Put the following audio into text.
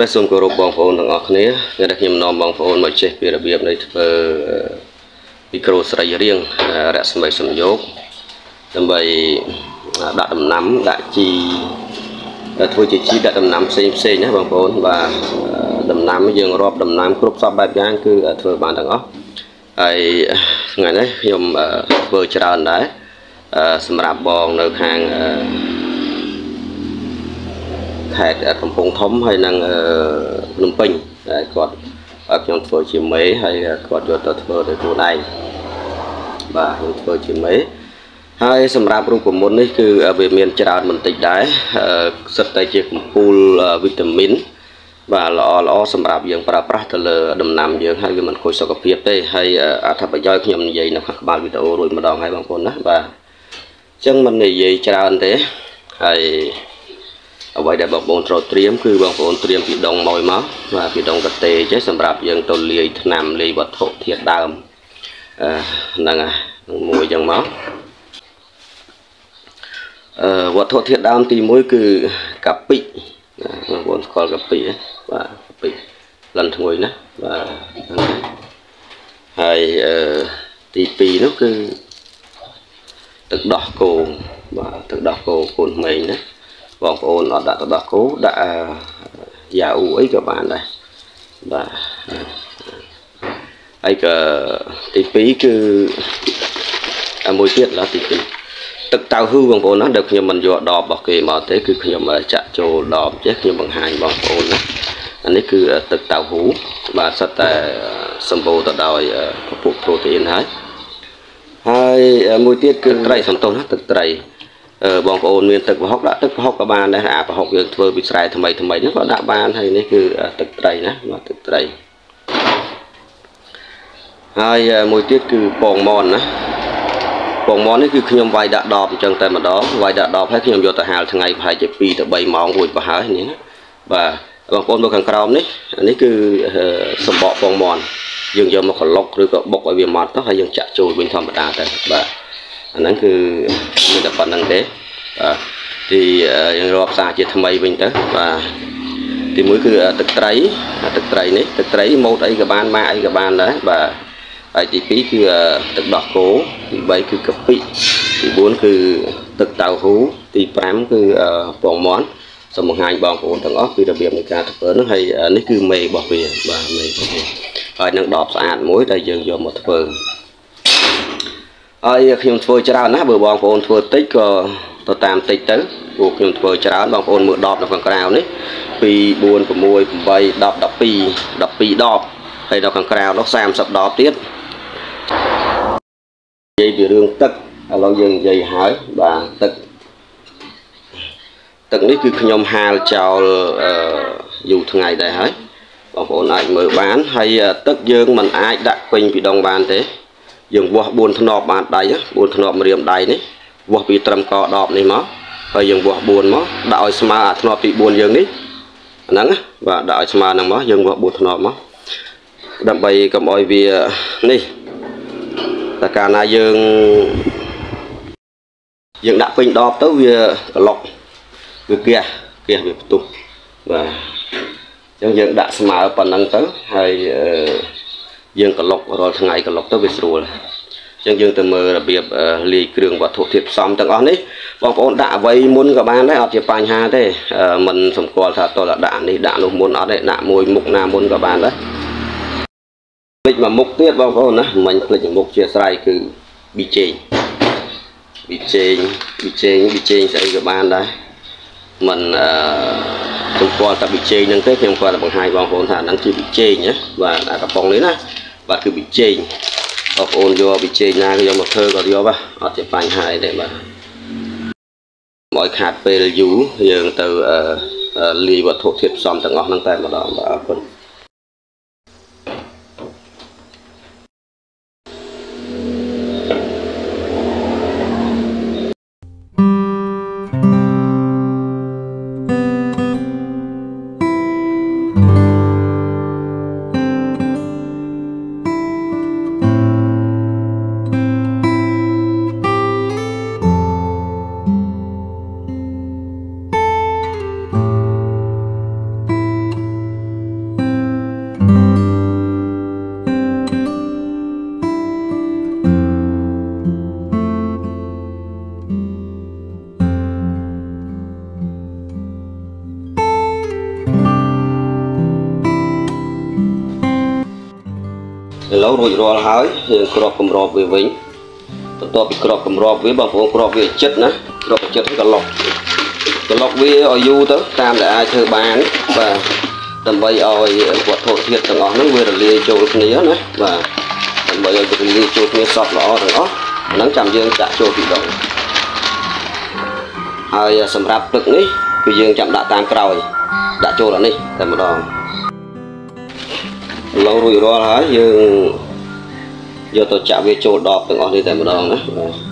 ស្តីសូមគោរពបងប្អូនទាំងអស់គ្នាថ្ងៃនេះខ្ញុំនាំបងប្អូនមកចេះពីរបៀបនៃធ្វើមីក្រូស្រីរៀងរស្មីសំយោគដើម្បីដាក់ដំណាំដាក់ជីធ្វើជាជីដាក់ដំណាំផ្សេងផ្សេងណាបងប្អូនបាទដំណាំយើងរាប់ដំណាំគ្រប់សពបែបយ៉ាងគឺធ្វើបានទាំងអស់ហើយថ្ងៃនេះខ្ញុំធ្វើច្រើនដែរសម្រាប់បងនៅខាង ខេត្តកំពង់ធំហើយនិងភ្នំពេញដែលគាត់ខ្ញុំធ្វើជាមេហើយគាត់យកទៅធ្វើដោយខ្លួនឯងបាទខ្ញុំធ្វើជាមេហើយសម្រាប់រូបមន្តនេះគឺវាមានច្រើនបន្តិចដែរសិតតែជាកំពូលវីតាមីនបាទល្អល្អសម្រាប់យើងប្រើប្រាស់ទៅលើដំណាំយើងហើយវាមិនខូចសុខភាពទេហើយអត្ថប្រយោជន៍ខ្ញុំនិយាយនៅខាងក្បាលវីដេអូរួចម្ដងហើយបងប្អូនណាបាទអញ្ចឹងមិននិយាយច្រើនទេហើយ អ្វីដែលបងប្អូនត្រូវត្រៀមគឺបងប្អូនត្រៀមពីដងម៉ួយមកបាទពីដងកតេចេះសម្រាប់យើងទៅលាយថ្នាំលាយវត្ថុធាតុដើមអឺហ្នឹងហើយមួយចឹងមកអឺវត្ថុធាតុដើមទី1គឺកាពិបងប្អូនស្គាល់កាពិបាទកាពិលិនធ្ងុយណាបាទហើយអឺទី2នោះគឺទឹកដោះគោបាទទឹកដោះគោកូនក្មេងណា បងប្អូនអត់ដាក់ទឹកដោះគោដាក់យ៉ាអ៊ូអីក៏បានដែរបាទហើយក៏ទី2គឺមួយទៀតឡើទី2ទឹកតៅហ៊ូបងប្អូនណាដែលខ្ញុំមិនយកដបរបស់គេមកទេគឺខ្ញុំចាក់ចូលដបចេះខ្ញុំបង្ហាញបងប្អូនណាអានេះគឺទឹកតៅហ៊ូបាទសិតតែសម្បូរទៅដោយពពុះប្រូតេអ៊ីនហើយហើយមួយទៀតគឺត្រីសន្ទុះណាទឹកត្រី បងប្អូនមានទឹកប្រហុកដាក់ទឹកប្រហុកក៏បានដែរអាប្រហុកយើងធ្វើពីស្រែថ្មីថ្មីហ្នឹងក៏ដាក់បានហើយនេះគឺទឹកត្រីណាបាទទឹកត្រីហើយមួយទៀតគឺពងមនណាពងមននេះគឺខ្ញុំវាយដាក់ដបអញ្ចឹងតែម្ដងវាយដាក់ដបហើយខ្ញុំយកទៅហាលថ្ងៃប្រហែលជា2ទៅ3ម៉ោងរួចប្រហែលនេះណាបាទបងប្អូនមើលខាងក្រោមនេះនេះគឺសម្បកពងមនយើងយកមកក្លុកឬក៏បុកឲ្យវាម៉ត់ទៅហើយយើងចាក់ចូលវិញធម្មតាទៅបាទ អាហ្នឹងគឺមានតែប៉ុណ្្នឹងទេបាទទីយើងរាប់សារជាថ្មីវិញទៅបាទទីមួយគឺទឹកត្រីទឹកត្រីនេះទឹកត្រីម៉ូតអីក៏បានម៉ាអីក៏បានដែរបាទហើយទី2គឺទឹកដោះគោទី3គឺកាពិទី4គឺទឹកតៅហ៊ូទី5គឺពងមាន់សូមបង្ហាញបងប្អូនទាំងអស់ពីរបៀបនៃការធ្វើនោះហើយនេះគឺមេរបស់វាបាទមេរបស់វាហើយនឹងដបស្អាតមួយដែលយើងយកមកធ្វើ ហើយខ្ញុំធ្វើច្រើនណាបើបងប្អូនធ្វើតិចក៏ទៅតាមតិចទៅពួកខ្ញុំធ្វើច្រើនបងប្អូនមើលដបនៅខាងក្រៅនេះ2 4 6 8 10 12 12ដបហើយនៅខាងក្រៅនោះ30ដបទៀតនិយាយពីរឿងទឹកឥឡូវយើងនិយាយហើយបាទទឹកទឹកនេះគឺខ្ញុំហាលចោលយូរថ្ងៃដែរហើយបងប្អូនអាចមើលបានហើយទឹកយើងមិនអាចដាក់ពេញពីដងបានទេ យើងវាស់4ធ្នប់បានដៃ4ធ្នប់ម្រាមដៃនេះវាស់ពីត្រឹមកដបនេះមកហើយយើងវាស់4មកដាក់ឲ្យស្មើអាធ្នប់ទី4យើងនេះហ្នឹងបាទដាក់ឲ្យស្មើហ្នឹងមកយើងវាស់4ធ្នប់មកដើម្បីកុំឲ្យវានេះតែកាលណាយើងយើងដាក់ពេញដបទៅវាក្លុកវាគះគះវាផ្ទុះបាទអញ្ចឹងយើងដាក់ស្មើប៉ុណ្ណឹងទៅហើយអឺ យើងក្លុករាល់ថ្ងៃក្លុកទៅវាស្រួលអញ្ចឹងយើងទៅមើលរបៀបលាយគ្រឿងវត្ថុធាតុផ្សំទាំងអស់នេះបងប្អូនដាក់អ្វីមុនក៏បានដែរអត់ជាបញ្ហាទេមិនសម្គាល់ថាតើដាក់នេះដាក់នោះមុនអត់ទេដាក់មួយមុខណាមុនក៏បានដែរភ្លេចមួយមុខទៀតបងប្អូនណាមិញភ្លេចមួយមុខជាស្រ័យគឺប៊ីចេងប៊ីចេងប៊ីចេងប៊ីចេងស្អីក៏បានដែរមិនអឺ សម្គាល់តែប៊ីចេងហ្នឹងទេខ្ញុំគាត់បង្ហាញបងប្អូនថាហ្នឹងជាប៊ីចេងណាបាទអាកំប៉ុងនេះណាបាទគឺប៊ីចេងបងប្អូនយកប៊ីចេងណាក៏យកមកធ្វើក៏យកបាទអត់ជាបញ្ហាអីទេបាទមកខាតពេលយូរយើងទៅលាយវត្ថុធាតុផ្សំទាំងអស់ហ្នឹងតែម្ដងបាទអរគុណ ឥឡូវរួចរាល់ហើយយើងគ្របគម្របវាវិញបន្ទាប់ពីគ្របគម្របវាបងប្អូនគ្របវាឲ្យជិតណាគ្របឲ្យជិតហើយក៏ឡុកក៏ឡុកវាឲ្យយូរទៅតាមដែលអាចធ្វើបានបាទដើម្បីឲ្យវត្ថុធាតុទាំងអស់ហ្នឹងវារលាយចូលគ្នាណាបាទដើម្បីឲ្យវារលាយចូលគ្នាសព្វល្អទាំងអស់អាហ្នឹងចាំយើងចាក់ចូលពីដងហើយសម្រាប់ទឹកនេះគឺយើងចាំដាក់តាមក្រោយដាក់ចូលអានេះតែម្ដង ឡូវរួចរាល់ហើយយើងយកទៅចាក់វាចូលដបទាំងអស់នេះតែម្ដងណាបាទ